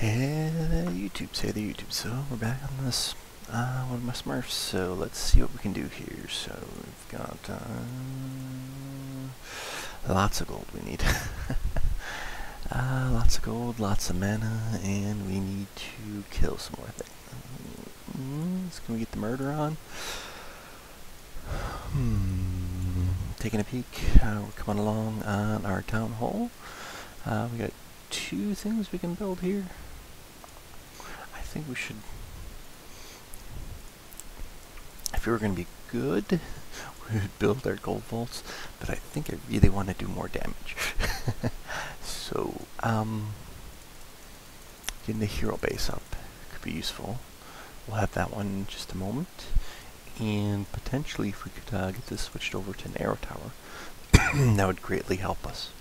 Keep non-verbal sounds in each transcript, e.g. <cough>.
Hey there, YouTube. Say the YouTube. So we're back on this uh, one of my Smurfs. So let's see what we can do here. So we've got uh, lots of gold. We need <laughs> uh, lots of gold, lots of mana, and we need to kill some more things. Mm, can we get the murder on? Hmm. Taking a peek. Uh, we're coming along on our town hall. Uh, we got two things we can build here. I think we should... If we were going to be good, <laughs> we would build our gold vaults, but I think I really want to do more damage. <laughs> so, um, getting the hero base up could be useful. We'll have that one in just a moment. And potentially if we could uh, get this switched over to an arrow tower, <clears throat> that would greatly help us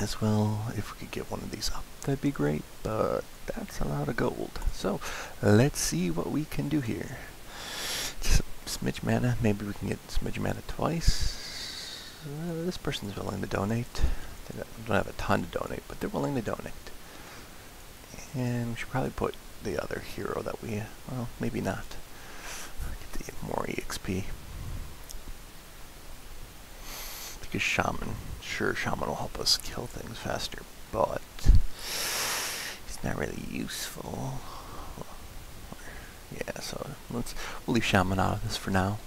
as well. If we could get one of these up, that'd be great, but that's a lot of gold. So, let's see what we can do here. Just smidge mana, maybe we can get smidge mana twice. Uh, this person's willing to donate. They don't have a ton to donate, but they're willing to donate. And we should probably put the other hero that we, well, maybe not. Get the more EXP. Because Shaman sure Shaman will help us kill things faster, but not really useful. Yeah, so let's we'll leave Shaman out of this for now.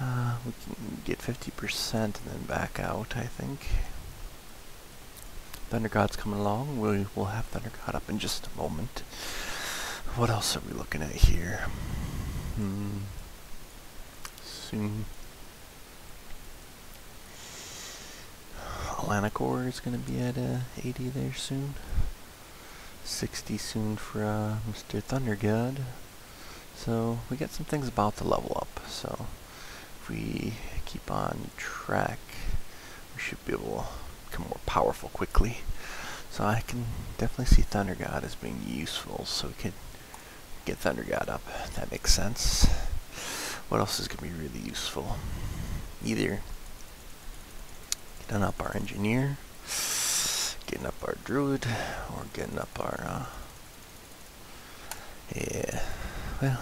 Uh, we can get 50% and then back out, I think. Thunder God's coming along. We will have Thunder God up in just a moment. What else are we looking at here? Hmm. Soon. Lanacor is going to be at uh, 80 there soon. 60 soon for uh, Mr. Thunder God. So we got some things about to level up. So if we keep on track, we should be able to become more powerful quickly. So I can definitely see Thunder God as being useful. So we could get Thunder God up. That makes sense. What else is going to be really useful? Either Getting up our engineer, getting up our druid, or getting up our, uh, yeah, well,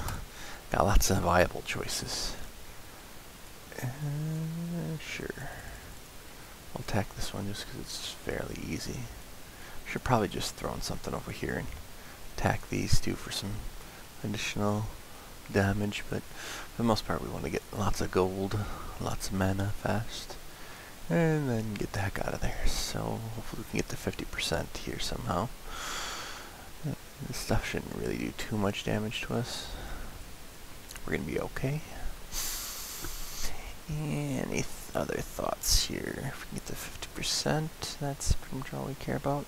got lots of viable choices. Uh, sure. I'll attack this one just because it's fairly easy. Should probably just throw in something over here and attack these two for some additional damage, but for the most part we want to get lots of gold, lots of mana fast. And then get the heck out of there. So hopefully we can get to 50% here somehow. This stuff shouldn't really do too much damage to us. We're going to be okay. Any th other thoughts here? If we get to 50%, that's pretty much all we care about.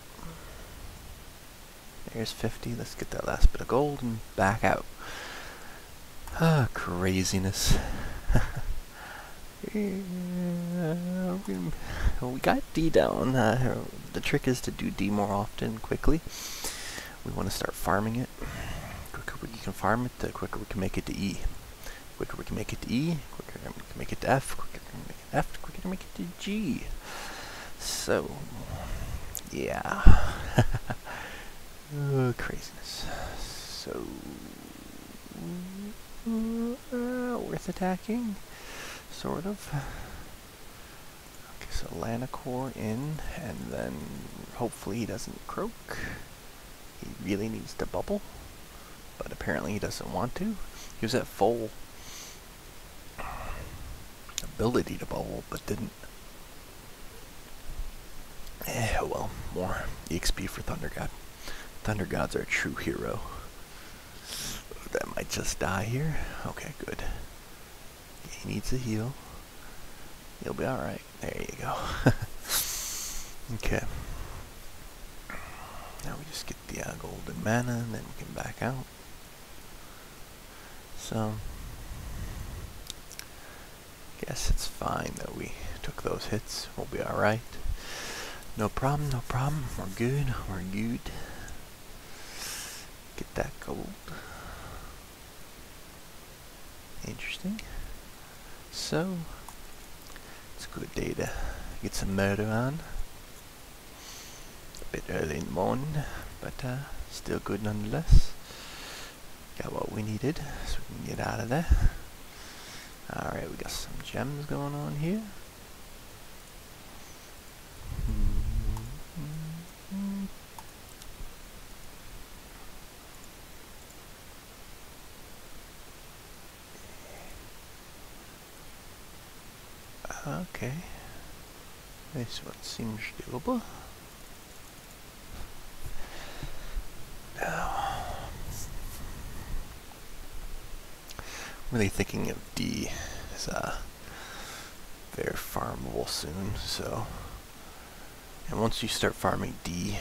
There's 50. Let's get that last bit of gold and back out. Ah, craziness. <laughs> Uh, we got D down. Uh, the trick is to do D more often, quickly. We want to start farming it. The quicker we can farm it, the quicker we can make it to E. The quicker we can make it to E, quicker we can make it to F, quicker we can make it to F, quicker we can make it to G. So, yeah. <laughs> oh, craziness. So, uh, worth attacking? Sort of. Lanacor in, and then hopefully he doesn't croak. He really needs to bubble, but apparently he doesn't want to. He was at full ability to bubble, but didn't. Eh, well, more EXP for Thunder God. Thunder God's our true hero. That might just die here. Okay, good. He needs a heal. He'll be alright. There you go. <laughs> okay. Now we just get the uh, golden mana and then we can back out. So, guess it's fine that we took those hits. We'll be alright. No problem, no problem. We're good, we're good. Get that gold. Interesting. So, good day to get some murder on. A bit early in the morning, but uh, still good nonetheless. Got what we needed, so we can get out of there. Alright, we got some gems going on here. Okay. This one seems doable. Now, I'm really thinking of D as uh, very farmable soon, so and once you start farming D,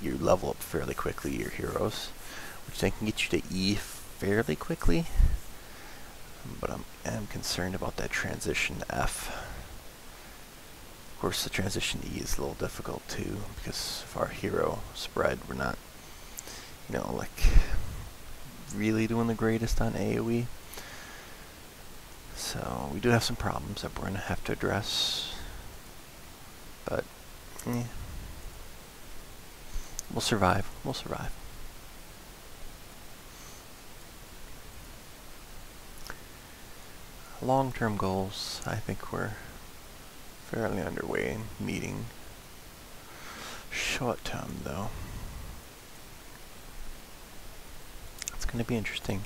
you level up fairly quickly your heroes, which then can get you to E fairly quickly, but I'm, I'm concerned about that transition to F. Course, the transition to E is a little difficult too, because of our hero spread, we're not, you know, like, really doing the greatest on AoE. So, we do have some problems that we're going to have to address. But, eh. We'll survive. We'll survive. Long-term goals, I think we're fairly underway meeting. Short term, though. It's going to be interesting.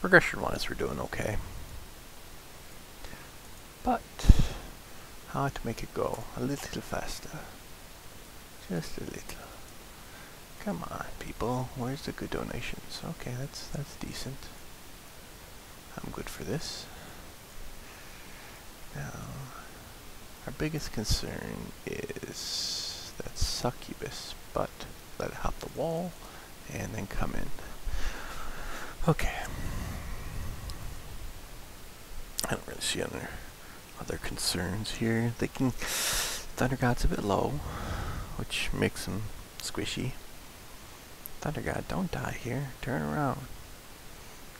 Progression-wise, we're doing okay. But, how to make it go a little faster. Just a little. Come on, people. Where's the good donations? Okay, that's that's decent. I'm good for this. Now, our biggest concern is that succubus, but let it hop the wall and then come in. Okay. I don't really see other other concerns here. They can Thunder God's a bit low, which makes him squishy. Thunder God, don't die here. Turn around.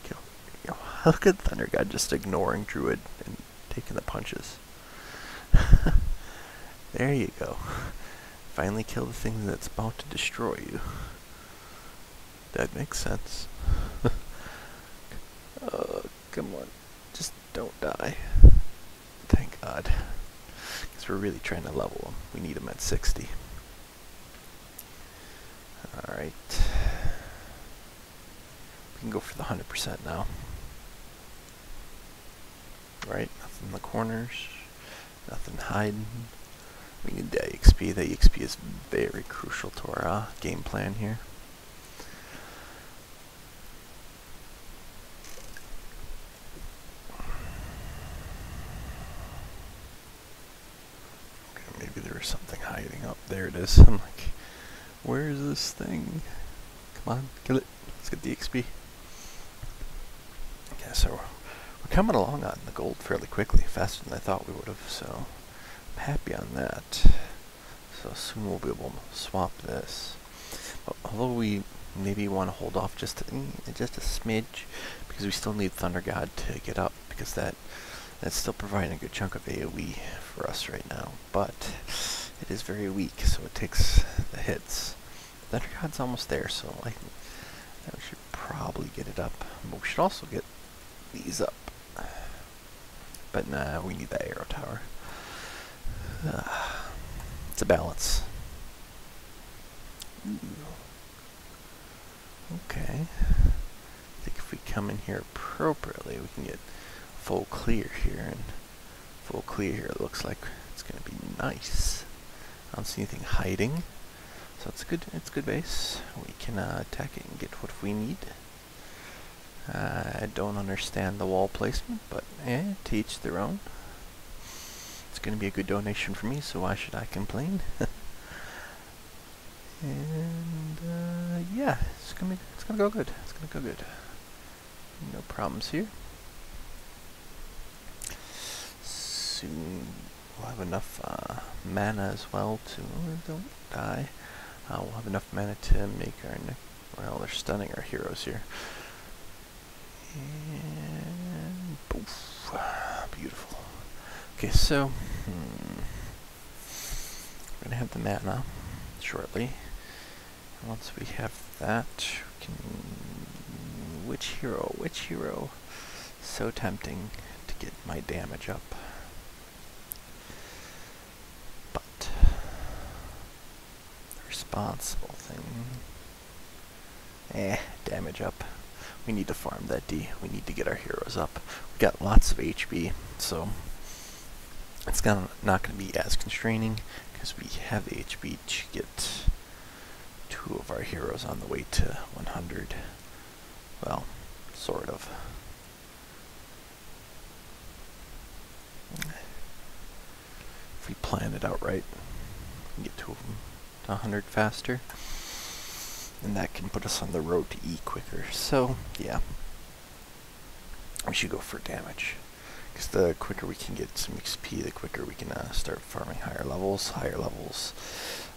Kill. <laughs> Look at Thunder God just ignoring Druid and taking the punches. <laughs> there you go. Finally kill the thing that's about to destroy you. That makes sense. <laughs> oh, come on. Just don't die. Thank God. Because we're really trying to level him. We need him at 60. Alright. We can go for the 100% now. Right, in the corners, nothing hiding. We need the EXP. The EXP is very crucial to our uh, game plan here. Okay, maybe there was something hiding up. There it is. <laughs> I'm like, where is this thing? Come on, kill it. Let's get the XP. Yeah, so coming along on the gold fairly quickly, faster than I thought we would have, so I'm happy on that. So soon we'll be able to swap this. But although we maybe want to hold off just a, mm, just a smidge, because we still need Thunder God to get up, because that that's still providing a good chunk of AoE for us right now. But it is very weak, so it takes the hits. Thunder God's almost there, so I, I should probably get it up. But we should also get these up. But nah, we need that arrow tower. Uh, it's a balance. Okay. I think if we come in here appropriately, we can get full clear here. And full clear here looks like it's going to be nice. I don't see anything hiding. So it's a good. It's good base. We can uh, attack it and get what we need. I don't understand the wall placement, but eh, to each their own. It's going to be a good donation for me, so why should I complain? <laughs> and uh, yeah, it's gonna be, it's gonna go good. It's gonna go good. No problems here. Soon we'll have enough uh, mana as well to don't die. Uh, we'll have enough mana to make our well, they're stunning our heroes here. And poof. Beautiful. Okay, so hmm, we're gonna have the mana shortly. Once we have that, we can which hero? Which hero? So tempting to get my damage up. But the responsible thing. Eh, damage up. We need to farm that D. We need to get our heroes up. We got lots of HB, so it's gonna, not going to be as constraining because we have the HB to get two of our heroes on the way to 100. Well, sort of. If we plan it out right, we can get two of them to 100 faster. And that can put us on the road to E quicker. So, yeah. We should go for damage. Because the quicker we can get some XP, the quicker we can uh, start farming higher levels. Higher levels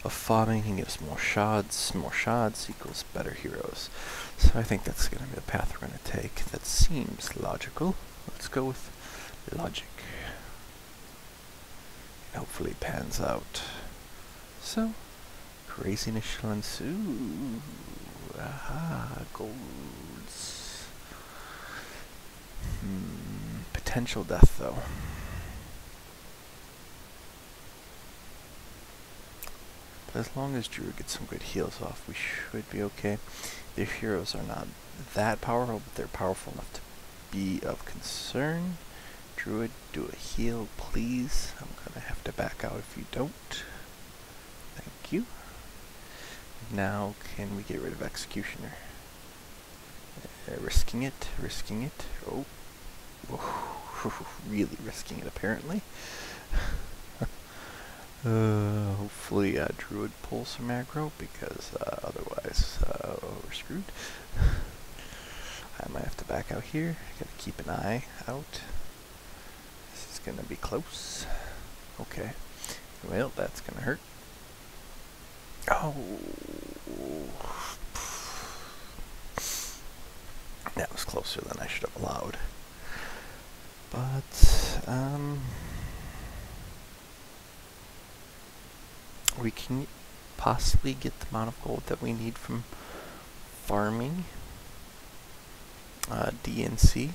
of farming can give us more shards. More shards equals better heroes. So I think that's going to be the path we're going to take. That seems logical. Let's go with logic. And hopefully it pans out. So, craziness shall ensue. Aha, golds. Hmm, potential death though. But as long as Druid gets some good heals off, we should be okay. Their heroes are not that powerful, but they're powerful enough to be of concern. Druid, do a heal, please. I'm gonna have to back out if you don't. Thank you. Now, can we get rid of Executioner? Uh, risking it, risking it. Oh, <laughs> really risking it apparently. <laughs> Uh, hopefully uh, Druid pulls some aggro, because uh, otherwise uh, we're screwed. <laughs> I might have to back out here. I Gotta keep an eye out. This is gonna be close. Okay. Well, that's gonna hurt. Oh. That was closer than I should have allowed. But, um... we can possibly get the amount of gold that we need from farming uh, DNC.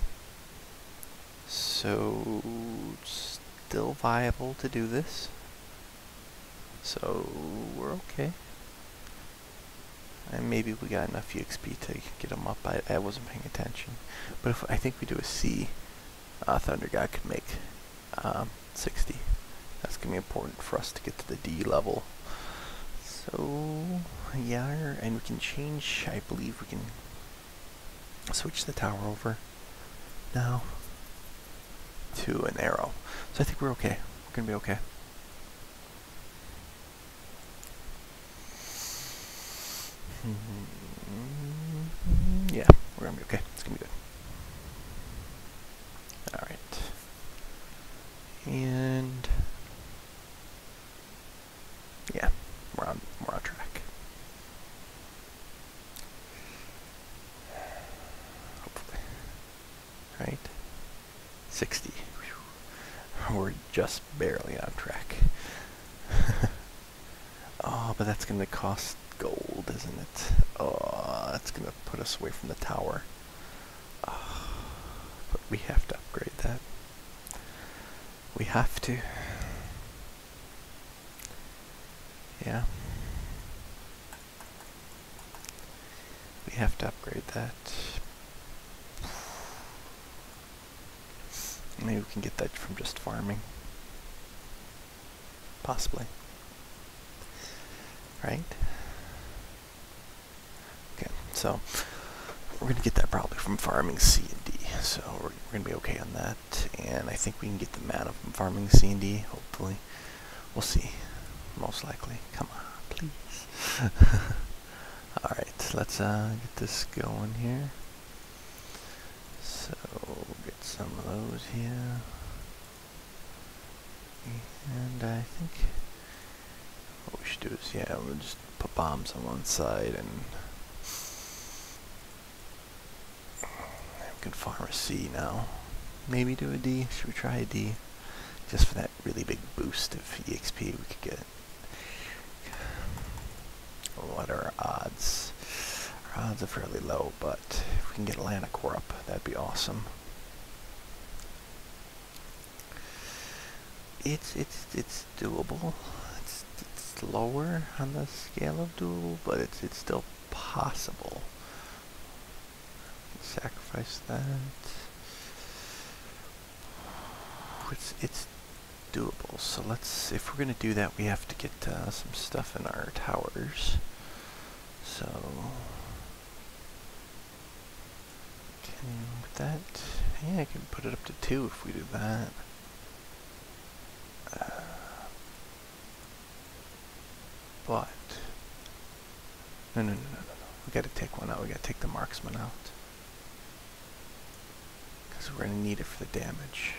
So, still viable to do this. So, we're okay. And maybe we got enough EXP to get them up. I, I wasn't paying attention. But if I think we do a C, uh, Thunder God could make um, 60. That's going to be important for us to get to the D level. So, yeah, and we can change, I believe we can switch the tower over now to an arrow. So I think we're okay. We're going to be okay. Mm-hmm. Yeah, we're to be okay. It's to be good. Alright. And... Yeah, we're on, we're on track. Hopefully. Right? 60. Whew. We're just barely on track. <laughs> oh, but that's to cost isn't it? Oh, that's going to put us away from the tower. Oh, but we have to upgrade that. We have to. Yeah. We have to upgrade that. Maybe we can get that from just farming. Possibly. Right? So we're going to get that probably from farming C and D. So we're, we're going to be okay on that. And I think we can get the mana from farming C and D, hopefully. We'll see most likely. Come on, please. <laughs> Alright, let's uh, get this going here. So, get some of those here. And I think what we should do is, yeah, we'll just put bombs on one side and can farm a C now. Maybe do a D. Should we try a D? Just for that really big boost of EXP we could get. What are our odds? Our odds are fairly low, but if we can get Atlanticore, up, that'd be awesome. It's it's it's doable. It's it's lower on the scale of doable, but it's it's still possible. Sacrifice that. It's it's doable. So let's if we're gonna do that, we have to get uh, some stuff in our towers. So can that, yeah, I can put it up to two if we do that. Uh, but no, no, no, no, no, no. We got to take one out. We got to take the marksman out we're gonna need it for the damage.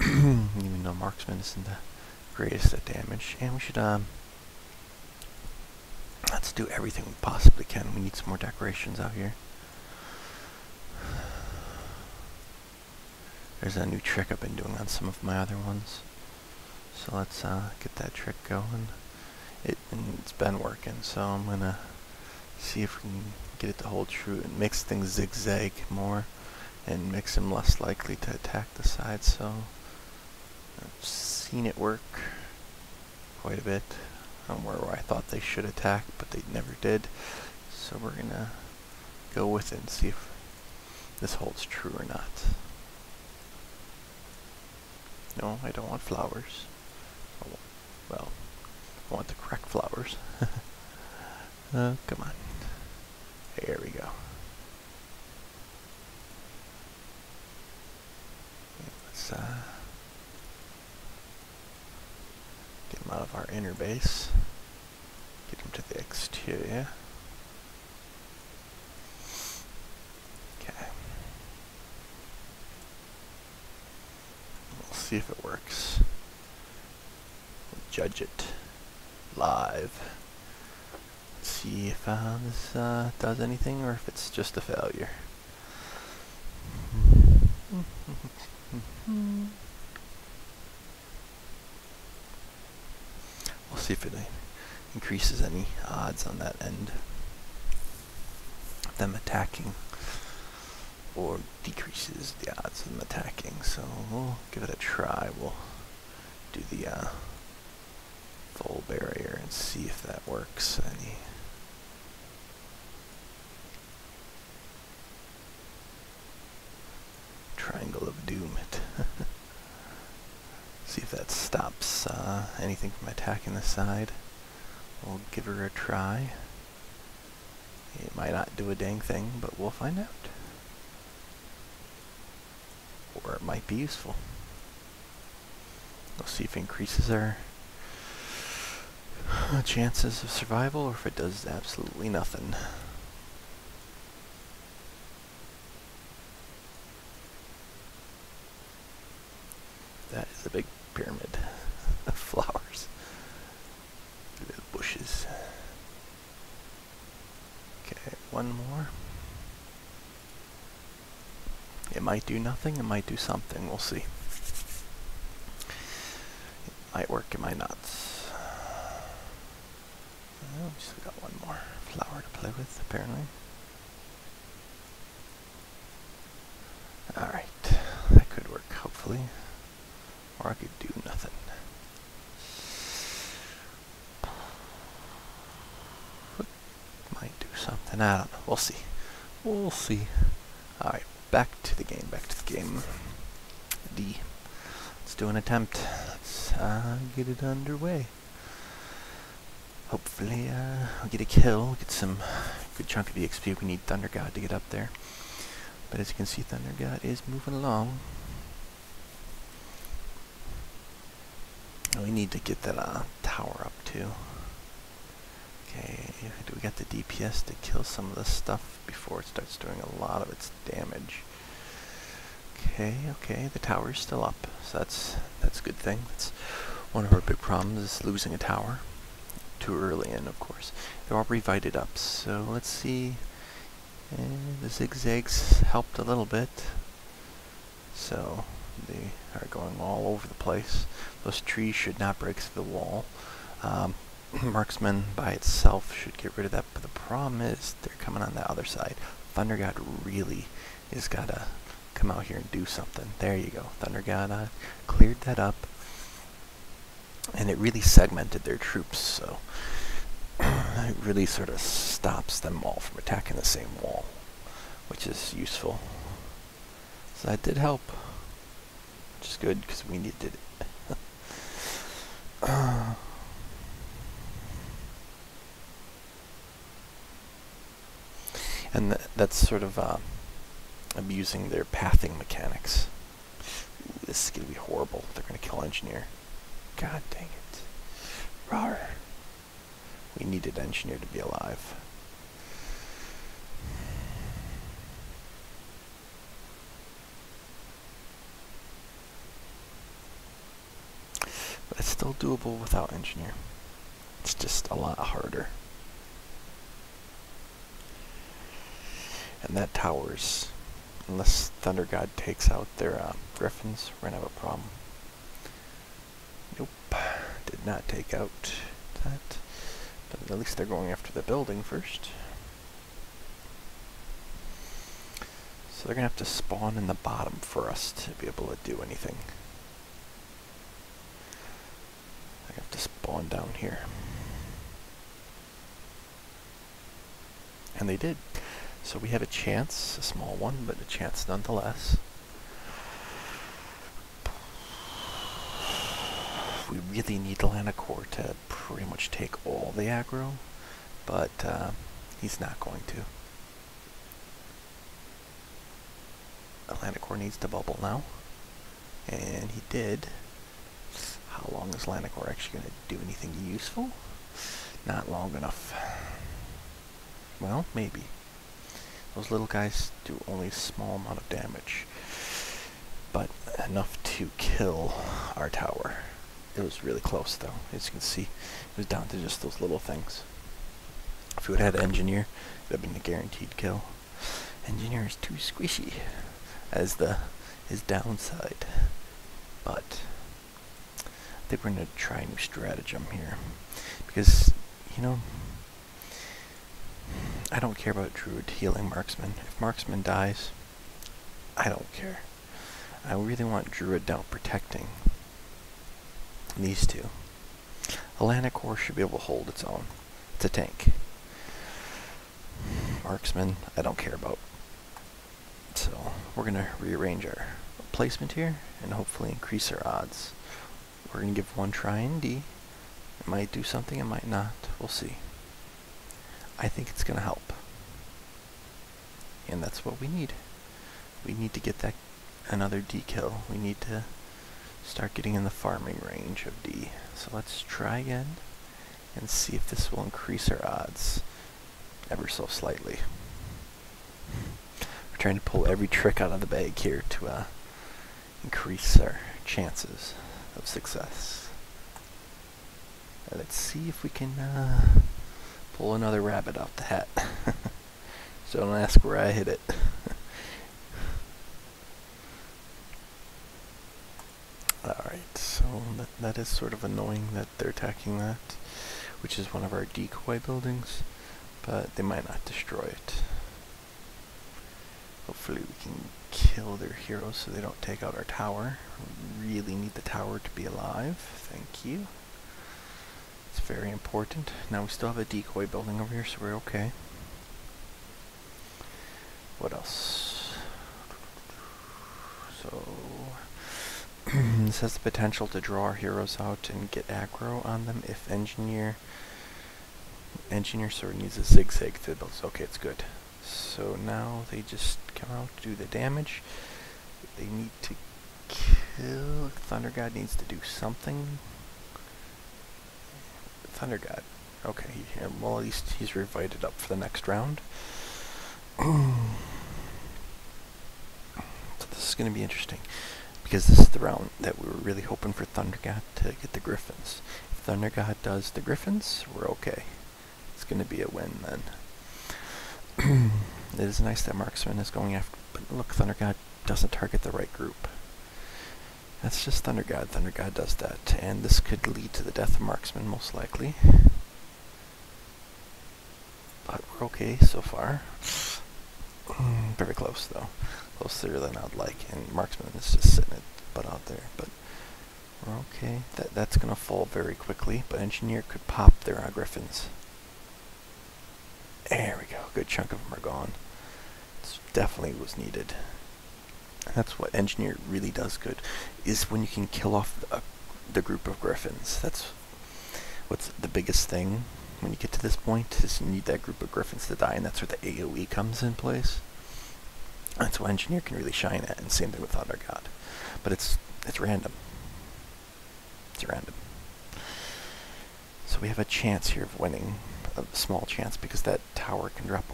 <clears throat> Even though marksman isn't the greatest at damage, and we should um let's do everything we possibly can. We need some more decorations out here. There's a new trick I've been doing on some of my other ones. So let's uh, get that trick going. It, it's been working, so I'm gonna see if we can get it to hold true and makes things zigzag more and makes him less likely to attack the side. So I've seen it work quite a bit on where, I thought they should attack, but they never did. So we're gonna go with it and see if this holds true or not. No, I don't want flowers. I want, well, I want the correct flowers. uh, <laughs> come on. There we go. Let's uh, get him out of our inner base. Get him to the exterior. Okay. We'll see if it works. We'll judge it live. See if uh, this uh, does anything or if it's just a failure. We'll see if it increases any odds on that end of them attacking or decreases the odds of them attacking. So we'll give it a try. We'll do the uh, full barrier and see if that works any. Triangle of Doom it. <laughs> see if that stops uh, anything from attacking the side. We'll give her a try. It might not do a dang thing, but we'll find out. Or it might be useful. We'll see if it increases our chances of survival or if it does absolutely nothing. That is a big pyramid <laughs> of flowers. The bushes. Okay, one more. It might do nothing, it might do something, we'll see. It might work, it might not. Well, we still got one more flower to play with, apparently. Alright, that could work, hopefully. Or I could do nothing. Might do something, I don't know, we'll see. We'll see. Alright, back to the game, back to the game. D. Let's do an attempt. Let's uh, get it underway hopefully uh, we'll get a kill, get some good chunk of the XP. We need Thunder God to get up there. But as you can see, Thunder God is moving along. We need to get that uh, tower up too. Okay, do we got the DPS to kill some of the stuff before it starts doing a lot of its damage? Okay, okay, the tower is still up, so that's that's a good thing. That's one of our big problems is losing a tower too early in, of course. They're all revited up, so let's see. And the zigzags helped a little bit. So they are going all over the place. Those trees should not break through the wall. Um, <clears throat> Marksman by itself should get rid of that, but the problem is they're coming on the other side. Thunder God really has gotta come out here and do something. There you go. Thunder God uh, cleared that up, and it really segmented their troops, so <clears throat> it really sort of stops them all from attacking the same wall, which is useful. So that did help, which is good because we needed it. <sighs> and th that's sort of uh, abusing their pathing mechanics. Ooh, this is going to be horrible. They're going to kill Engineer. God dang it. Rawr. We needed Engineer to be alive. But it's still doable without Engineer. It's just a lot harder. And that tower's, unless Thunder God takes out their uh, griffins, we're gonna have a problem. Nope, did not take out that. But at least they're going after the building first. So they're gonna have to spawn in the bottom for us to be able to do anything. I have to spawn down here. And they did. So we have a chance, a small one, but a chance nonetheless. We really need Lanacor to pretty much take all the aggro, but uh, he's not going to. Lanacor needs to bubble now, and he did. How long is Lanacor actually going to do anything useful? Not long enough. Well, maybe. Those little guys do only a small amount of damage, but enough to kill our tower. It was really close though, as you can see. It was down to just those little things. If we would have had Engineer, it would have been a guaranteed kill. Engineer is too squishy as the his downside. But think we're going to try a new stratagem here. Because, you know, I don't care about Druid healing Marksman. If Marksman dies, I don't care. I really want Druid down protecting these two. Atlanticore should be able to hold its own. It's a tank. Marksman, I don't care about. So, we're going to rearrange our placement here and hopefully increase our odds. We're going to give one try in D. It might do something, it might not. We'll see. I think it's going to help. And that's what we need. We need to get that another D kill. We need to start getting in the farming range of D. So let's try again and see if this will increase our odds ever so slightly. We're trying to pull every trick out of the bag here to uh, increase our chances of success. let's see if we can uh, pull another rabbit out the hat. <laughs> so don't ask where I hit it. <laughs> Alright, so that, that is sort of annoying that they're attacking that, which is one of our decoy buildings, but they might not destroy it. Hopefully we can kill their heroes so they don't take out our tower. We really need the tower to be alive. Thank you. It's very important. Now we still have a decoy building over here, so we're okay. What else? So, <clears throat> this has the potential to draw our heroes out and get aggro on them if engineer engineer sword needs a zigzag to build. Okay, it's good. So now they just out, do the damage. They need to kill. Thunder God needs to do something. Thunder God. Okay, he, well at least he's revived up for the next round. <clears throat> so this is going to be interesting because this is the round that we were really hoping for Thunder God to get the Griffins. If Thunder God does the Griffins, we're okay. It's going to be a win then. <clears throat> it is nice that Marksman is going after, but look, Thunder God doesn't target the right group. That's just Thunder God. Thunder God does that. And this could lead to the death of Marksman, most likely. But we're okay so far. Very close, though. Closer than I'd like. And Marksman is just sitting it butt out there. But we're okay. That That's going to fall very quickly. But Engineer could pop their uh, Griffins. There we go. Good chunk of them are gone. This definitely was needed. And that's what Engineer really does good, is when you can kill off the, uh, the group of Griffins. That's what's the biggest thing when you get to this point, is you need that group of Griffins to die, and that's where the AoE comes in place. That's what Engineer can really shine at, and same thing with Thunder God. But it's it's random. It's random. So we have a chance here of winning, a small chance, because that tower can drop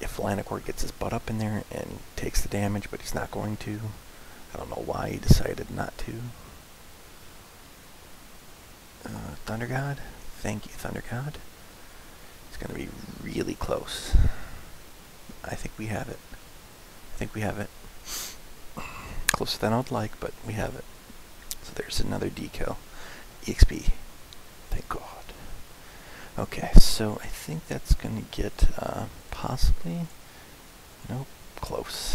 if Lanacore gets his butt up in there and takes the damage, but he's not going to. I don't know why he decided not to. Uh, Thunder God? Thank you, Thunder God. It's going to be really close. I think we have it. I think we have it. Closer than I'd like, but we have it. So there's another decal. EXP. Thank God. Okay, so I think that's going to get uh, possibly. Nope, close.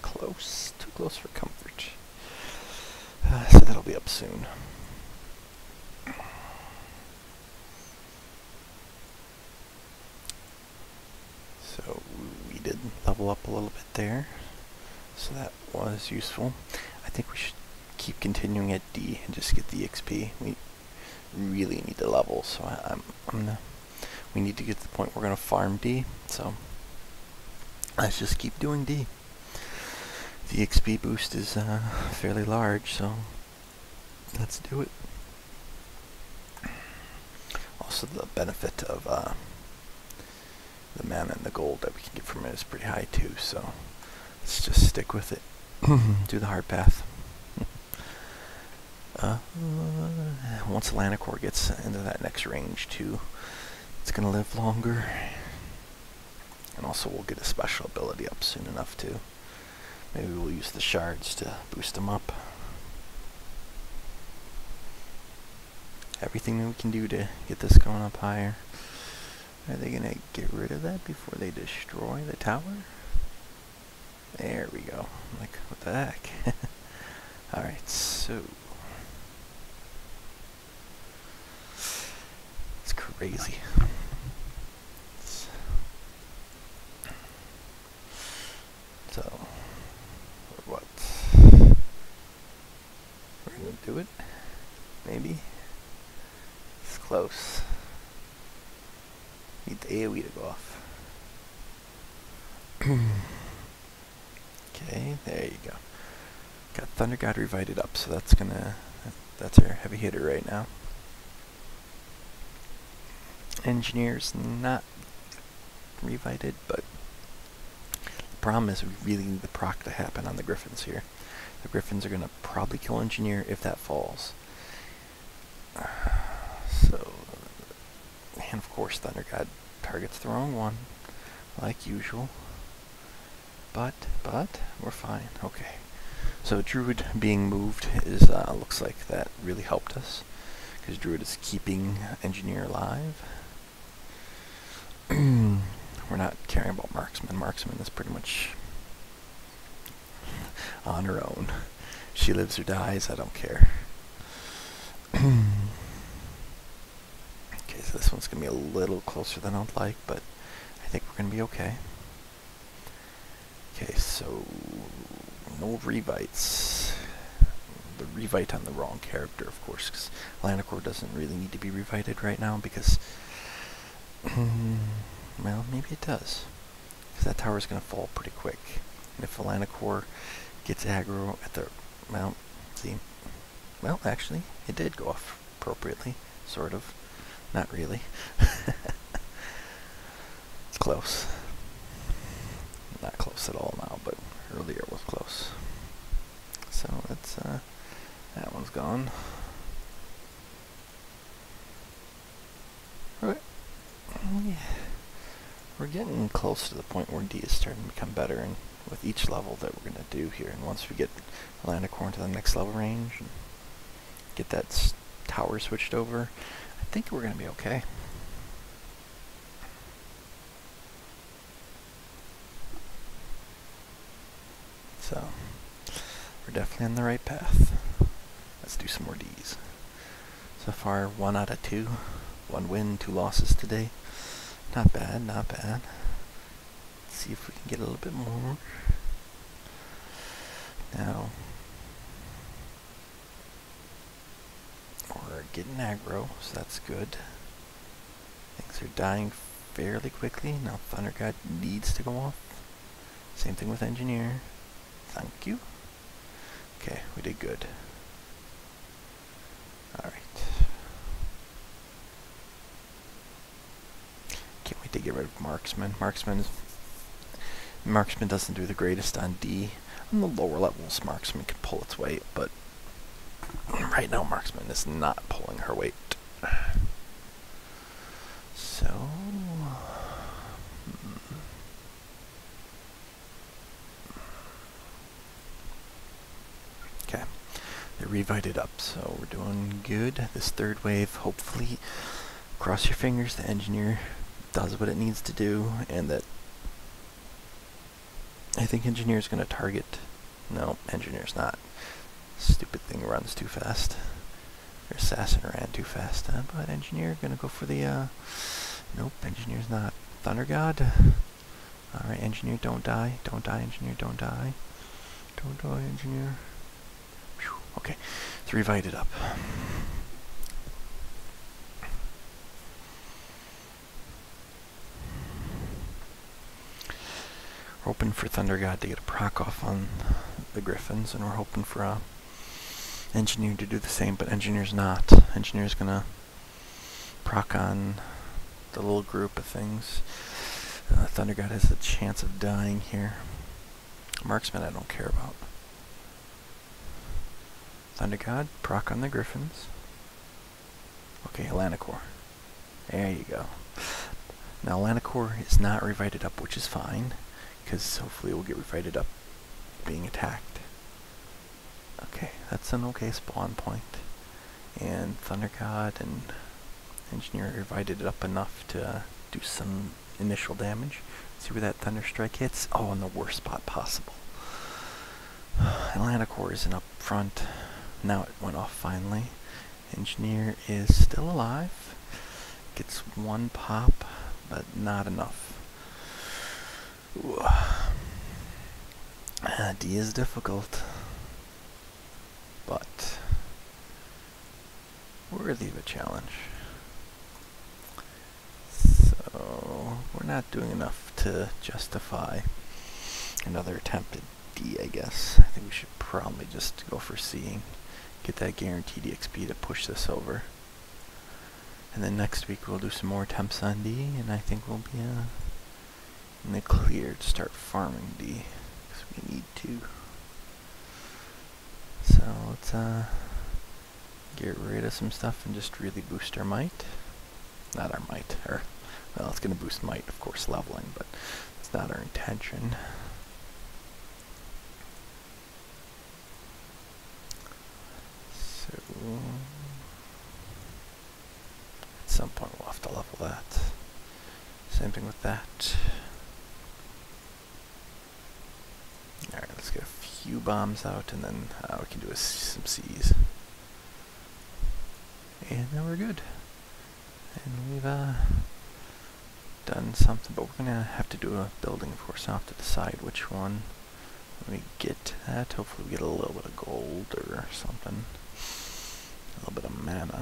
Close. Too close for comfort. Uh, so that'll be up soon. So we did level up a little bit there. So that was useful. I think we should keep continuing at D and just get the XP. We really need to level, so I, am I'm, I'm gonna, we need to get to the point we're gonna farm D. So let's just keep doing D. The XP boost is uh, fairly large, so let's do it. Also, the benefit of uh, the mana and the gold that we can get from it is pretty high too. So let's just stick with it. <clears throat> do the hard path. Uh, once Lanacore gets into that next range too, it's gonna live longer. And also we'll get a special ability up soon enough too. Maybe we'll use the shards to boost them up. Everything that we can do to get this going up higher. Are they gonna get rid of that before they destroy the tower? There we go. Like, what the heck? <laughs> Alright, so... crazy. So, what? We're gonna do it? Maybe? It's close. Need the AoE to go off. <clears throat> okay, there you go. Got Thunder God revited up, so that's gonna, that's our heavy hitter right now engineers not revited, but the problem is we really need the proc to happen on the griffins here. The griffins are going to probably kill engineer if that falls. <sighs> So, and of course Thunder God targets the wrong one, like usual. But, but, we're fine. Okay. So Druid being moved is uh, looks like that really helped us because Druid is keeping Engineer alive. we're not caring about marksman. Marksman is pretty much on her own. She lives or dies, I don't care. okay, so this one's going to be a little closer than I'd like, but I think we're going to be okay. Okay, so no revites. The revite on the wrong character, of course, because Lanacore doesn't really need to be revited right now because <clears throat> well, maybe it does. Because that tower is going to fall pretty quick. And if Lanacore gets aggro at the... Well, see... Well, actually, it did go off appropriately. Sort of. Not really. <laughs> it's close. Not close at all now, but earlier it was close. So, that's, uh... That one's gone. Okay we're getting close to the point where D is starting to become better, and with each level that we're going to do here. And once we get Atlanticore to the next level range and get that tower switched over, I think we're going to be okay. So, we're definitely on the right path. Let's do some more Ds. So far, one out of two. One win, two losses today. Not bad, not bad. Let's see if we can get a little bit more. Now, we're getting aggro, so that's good. Things are dying fairly quickly. Now Thunder God needs to go off. Same thing with Engineer. Thank you. Okay, we did good. Alright. Get rid of Marksman. Marksman Marksman doesn't do the greatest on D. On the lower levels, Marksman can pull its weight, but right now Marksman is not pulling her weight. So... Hmm. Okay, they revited up, so we're doing good. This third wave, hopefully, cross your fingers, the engineer does what it needs to do, and that I think engineer's gonna target. No, engineer's not. Stupid thing runs too fast. Your assassin ran too fast, uh, but engineer gonna go for the, uh, nope, engineer's not. Thunder God. Alright, engineer, don't die. Don't die, engineer, don't die. Don't die, engineer. Whew, okay, revive it up. We're hoping for Thunder God to get a proc off on the Griffins, and we're hoping for a Engineer to do the same, but Engineer's not. Engineer's gonna proc on the little group of things. Uh, Thunder God has a chance of dying here. Marksman I don't care about. Thunder God, proc on the Griffins. Okay, Atlanticore. There you go. Now Atlanticore is not revived up, which is fine because hopefully we'll get revived up being attacked. Okay, that's an okay spawn point. And Thunder God and Engineer revived it up enough to uh, do some initial damage. See where that Thunder Strike hits? Oh, in the worst spot possible. <sighs> Atlanticore isn't up front. Now it went off finally. Engineer is still alive. Gets one pop, but not enough. Uh, <sighs> D is difficult, but worthy of a challenge. So, we're not doing enough to justify another attempt at D, I guess. I think we should probably just go for C get that guaranteed EXP to push this over. And then next week we'll do some more attempts on D, and I think we'll be uh, in the clear to start farming D because we need to. So let's uh, get rid of some stuff and just really boost our might. Not our might, or well, it's going to boost might, of course, leveling, but it's not our intention. So at some point we'll have to level that. Same thing with that. bombs out, and then uh, we can do a, some C's. And now we're good. And we've uh, done something, but we're going to have to do a building force. I'll have to decide which one. We get that, hopefully we get a little bit of gold or something. A little bit of mana.